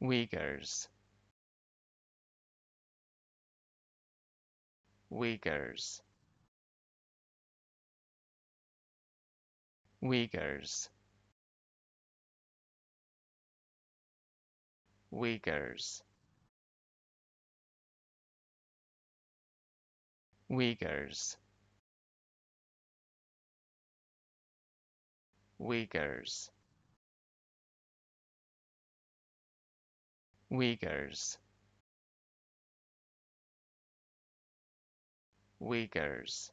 Uyghurs. Uyghurs. Uyghurs. Uyghurs. Uyghurs. Uyghurs Uyghurs. Uyghurs